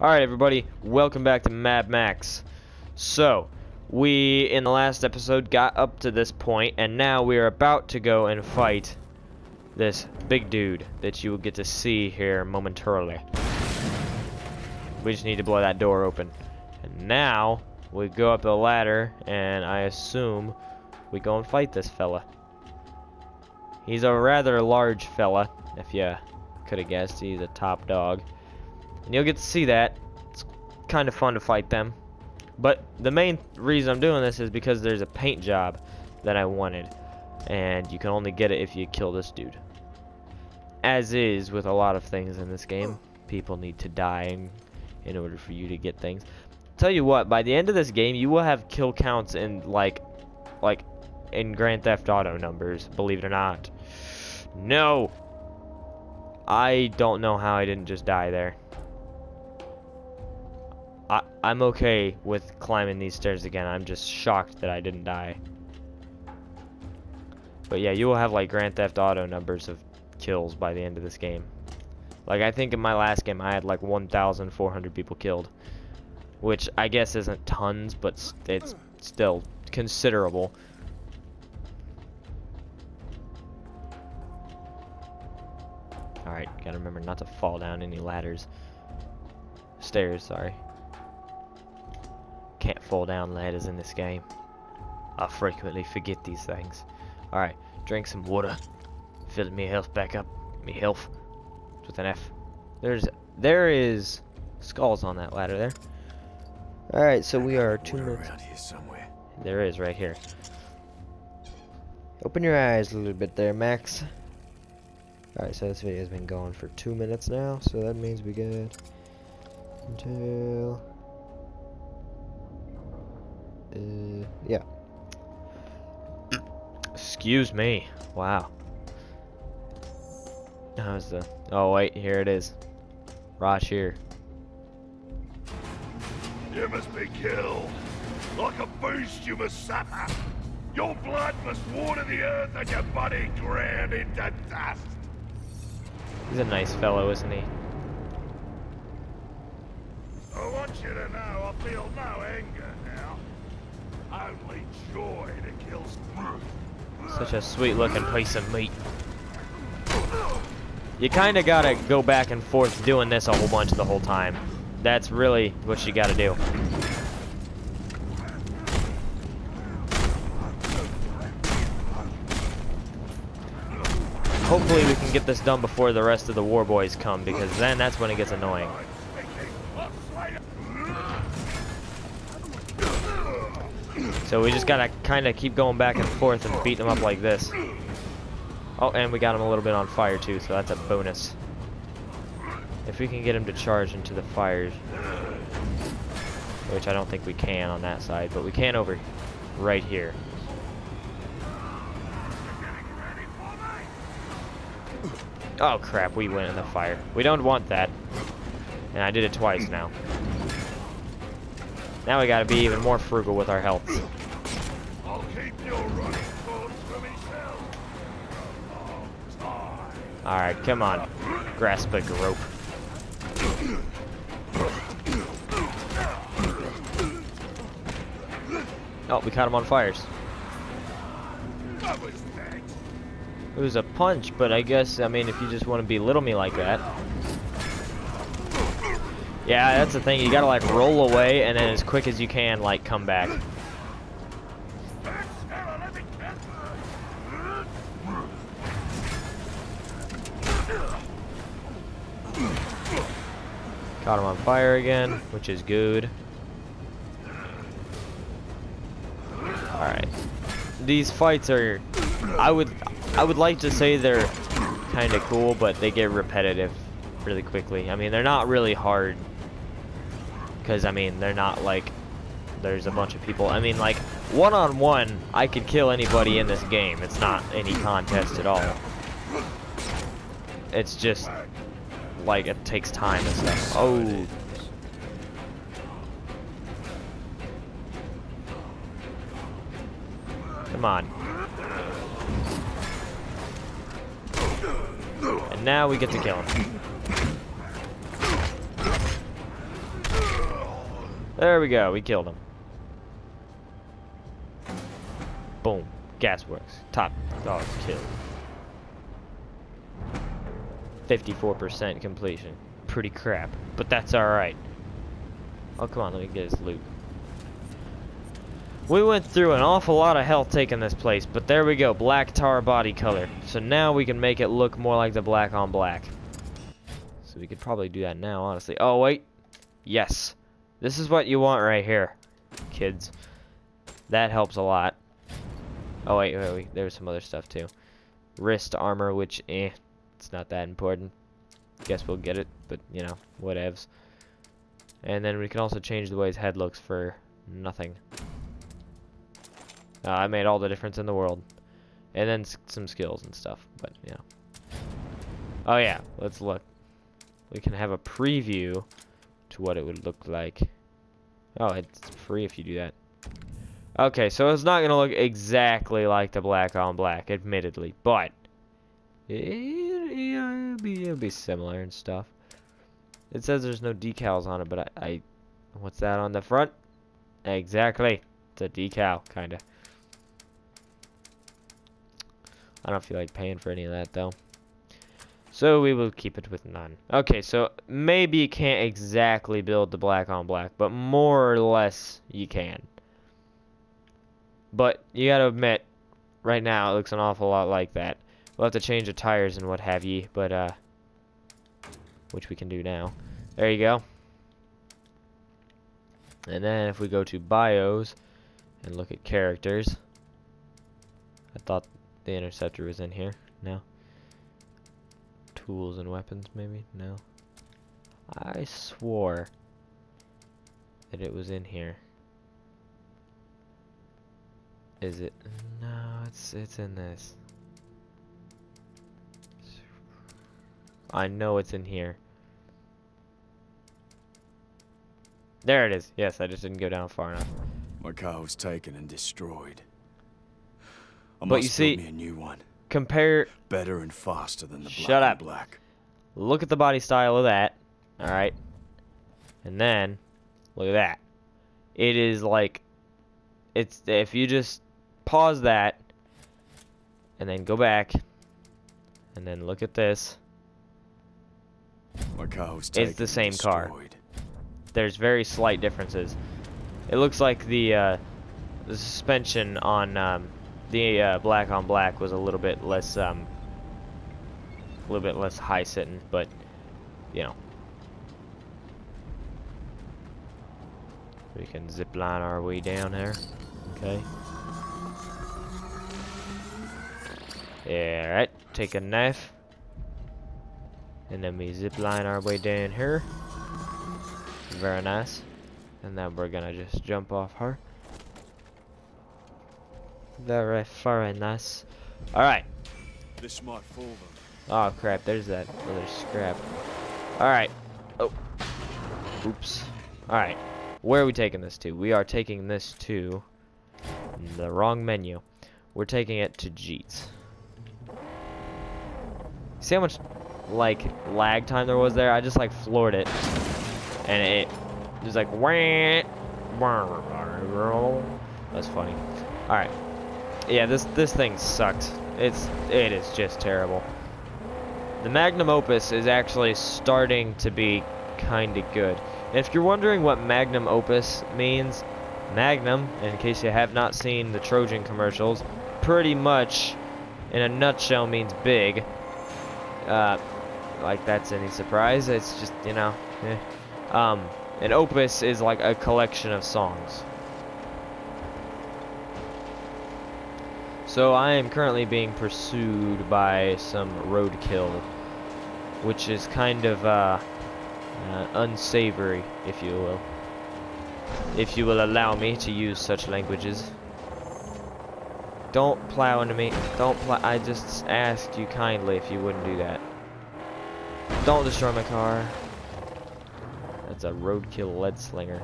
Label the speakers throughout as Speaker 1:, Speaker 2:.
Speaker 1: Alright everybody, welcome back to Mad Max. So, we in the last episode got up to this point and now we are about to go and fight this big dude that you will get to see here momentarily. We just need to blow that door open. And now, we go up the ladder and I assume we go and fight this fella. He's a rather large fella, if you could have guessed. He's a top dog. And you'll get to see that. It's kind of fun to fight them. But the main reason I'm doing this is because there's a paint job that I wanted. And you can only get it if you kill this dude. As is with a lot of things in this game. People need to die in, in order for you to get things. Tell you what, by the end of this game, you will have kill counts in like, like, in Grand Theft Auto numbers. Believe it or not. No. I don't know how I didn't just die there. I'm okay with climbing these stairs again. I'm just shocked that I didn't die. But yeah, you will have like Grand Theft Auto numbers of kills by the end of this game. Like I think in my last game I had like 1,400 people killed. Which I guess isn't tons, but it's still considerable. Alright, gotta remember not to fall down any ladders. Stairs, sorry. Can't fall down ladders in this game. I frequently forget these things. Alright, drink some water. Fill me health back up. Me health. With an F. There's there is skulls on that ladder there. Alright, so we are two minutes.
Speaker 2: around here somewhere.
Speaker 1: There is right here. Open your eyes a little bit there, Max. Alright, so this video has been going for two minutes now, so that means we get until uh yeah. Excuse me. Wow. How's the oh wait, here it is. Right here.
Speaker 2: You must be killed. Like a beast you must suffer. Your blood must water the earth and your body ground into dust.
Speaker 1: He's a nice fellow, isn't he?
Speaker 2: I want you to know I feel no anger now. Only joy
Speaker 1: Such a sweet looking piece of meat. You kind of gotta go back and forth doing this a whole bunch the whole time. That's really what you gotta do. Hopefully we can get this done before the rest of the war boys come, because then that's when it gets annoying. So we just gotta kind of keep going back and forth and beat them up like this. Oh, and we got him a little bit on fire too, so that's a bonus. If we can get him to charge into the fires, which I don't think we can on that side, but we can over right here. Oh crap, we went in the fire. We don't want that. And I did it twice now. Now we gotta be even more frugal with our health. Alright, come on. Grasp a rope. Oh, we caught him on fires. It was a punch, but I guess, I mean, if you just want to belittle me like that. Yeah, that's the thing. You gotta, like, roll away, and then as quick as you can, like, come back. Caught him on fire again, which is good. Alright. These fights are... I would I would like to say they're kind of cool, but they get repetitive really quickly. I mean, they're not really hard. Because, I mean, they're not like... There's a bunch of people. I mean, like, one-on-one, -on -one, I could kill anybody in this game. It's not any contest at all. It's just like it takes time and stuff. Oh. Come on. And now we get to kill him. There we go. We killed him. Boom. Gasworks. Top dog kill. 54% completion. Pretty crap. But that's alright. Oh, come on. Let me get this loot. We went through an awful lot of health taking this place, but there we go, black tar body color. So now we can make it look more like the black on black. So we could probably do that now, honestly. Oh, wait. Yes. This is what you want right here, kids. That helps a lot. Oh, wait, wait, wait. There's some other stuff, too. Wrist armor, which, eh, it's not that important. Guess we'll get it, but, you know, whatevs. And then we can also change the way his head looks for nothing. Uh, I made all the difference in the world. And then some skills and stuff, but yeah. Oh yeah, let's look. We can have a preview to what it would look like. Oh, it's free if you do that. Okay, so it's not going to look exactly like the black on black, admittedly, but it, will be, it'll be similar and stuff. It says there's no decals on it, but I, I what's that on the front? Exactly. It's a decal, kind of. I don't feel like paying for any of that though. So we will keep it with none. Okay, so maybe you can't exactly build the black on black, but more or less you can. But you gotta admit, right now it looks an awful lot like that. We'll have to change the tires and what have ye, but uh, which we can do now. There you go. And then if we go to bios and look at characters, I thought the interceptor was in here. No. Tools and weapons, maybe? No. I swore that it was in here. Is it? No, it's it's in this. I know it's in here. There it is. Yes, I just didn't go down far enough.
Speaker 3: My car was taken and destroyed. I
Speaker 1: But
Speaker 3: must
Speaker 1: you see-
Speaker 3: me a new one,
Speaker 1: Compare
Speaker 3: better and faster than the black.
Speaker 1: Shut
Speaker 3: black
Speaker 1: up.
Speaker 3: black.
Speaker 1: look at the body style of that. Alright. And then, look at that. It is like, it's, if you just pause that, and then go back, and then look at this,
Speaker 3: My car was
Speaker 1: It's the same car. there's very slight differences. It looks like the, uh, the suspension on um, the uh, black on black was a little bit less, um, a little bit less high sitting, but you know. We can zip line our way down here. Okay. Yeah, right. Take a knife. And then we zip line our way down here. Very nice. And then we're gonna just jump off her. Very, very nice. Alright.
Speaker 3: This might fool them.
Speaker 1: Oh crap, there's that other scrap. Alright. Oh. Oops. Alright. Where are we taking this to? We are taking this to the wrong menu. We're taking it to Jeets. See how much like lag time there was there? I just like floored it. And it just like That's funny. Alright. Yeah, this this thing sucks. It's it is just terrible. The Magnum Opus is actually starting to be kinda good. And if you're wondering what Magnum Opus means, Magnum, in case you have not seen the Trojan commercials, pretty much in a nutshell means big. Uh, like that's any surprise. It's just, you know, eh. Um, an opus is like a collection of songs. So I am currently being pursued by some roadkill, which is kind of uh, uh, unsavory, if you will. If you will allow me to use such languages. Don't plow into me. Don't plow. I just asked you kindly if you wouldn't do that. Don't destroy my car. That's a roadkill lead slinger.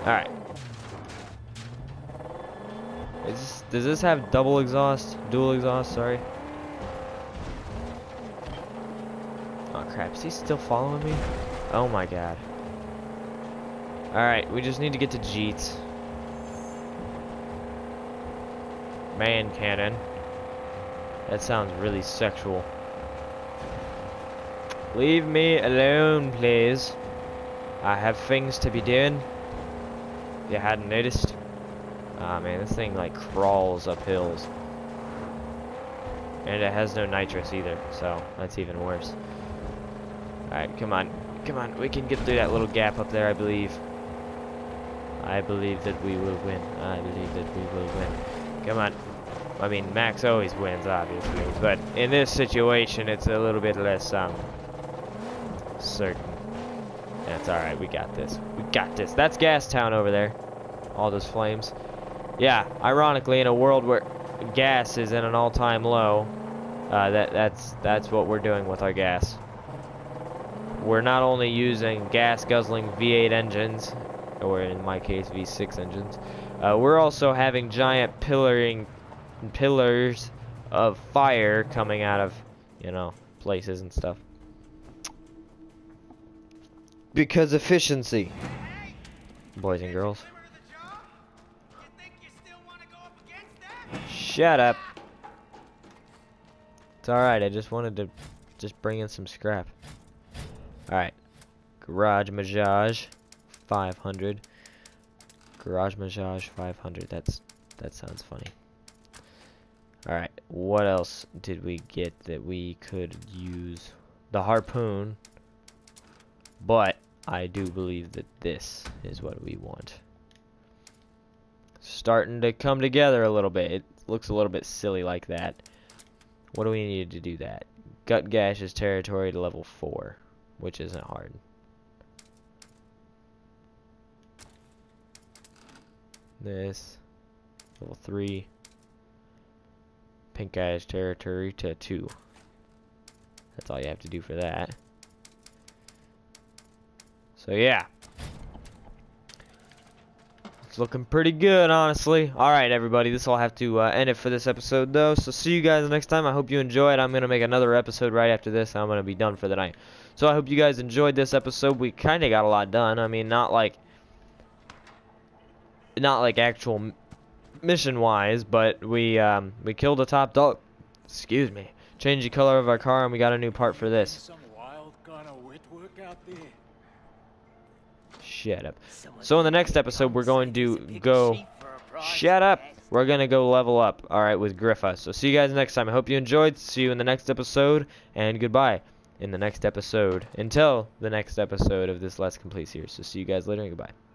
Speaker 1: Alright. Does this have double exhaust? Dual exhaust, sorry. Oh crap, is he still following me? Oh my god. Alright, we just need to get to Jeets. Man cannon. That sounds really sexual. Leave me alone, please. I have things to be doing. You hadn't noticed? Ah, man, this thing, like, crawls up hills. And it has no nitrous either, so that's even worse. Alright, come on. Come on, we can get through that little gap up there, I believe. I believe that we will win. I believe that we will win. Come on. I mean, Max always wins, obviously, but in this situation, it's a little bit less, um, certain. That's alright, we got this. We got this. That's Gastown over there. All those flames. Yeah, ironically, in a world where gas is in an all-time low, uh, that that's that's what we're doing with our gas. We're not only using gas-guzzling V8 engines, or in my case V6 engines, uh, we're also having giant pillaring pillars of fire coming out of, you know, places and stuff. Because efficiency, boys and girls. Shut up. It's alright, I just wanted to just bring in some scrap. Alright. Garage Majaj 500. Garage Majaj 500. That's that sounds funny. Alright, what else did we get that we could use? The harpoon. But I do believe that this is what we want. Starting to come together a little bit. It looks a little bit silly like that. What do we need to do that? Gutgash's territory to level 4, which isn't hard. This. Level 3. Pink gash territory to 2. That's all you have to do for that. So yeah. It's looking pretty good, honestly. Alright, everybody. This will have to uh, end it for this episode, though. So see you guys next time. I hope you enjoyed. I'm going to make another episode right after this. I'm going to be done for the night. So I hope you guys enjoyed this episode. We kind of got a lot done. I mean, not like... Not like actual mission-wise, but we um, we killed a top dog. Excuse me. Changed the color of our car, and we got a new part for this.
Speaker 3: Some wild kind of wet work out there.
Speaker 1: Shut up. So in the next episode, we're going to go... Shut up! We're going to go level up, alright, with Griffa. So see you guys next time. I hope you enjoyed. See you in the next episode, and goodbye in the next episode. Until the next episode of this Let's Complete series. So see you guys later, and goodbye.